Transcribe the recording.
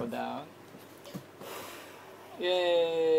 or down. Yay!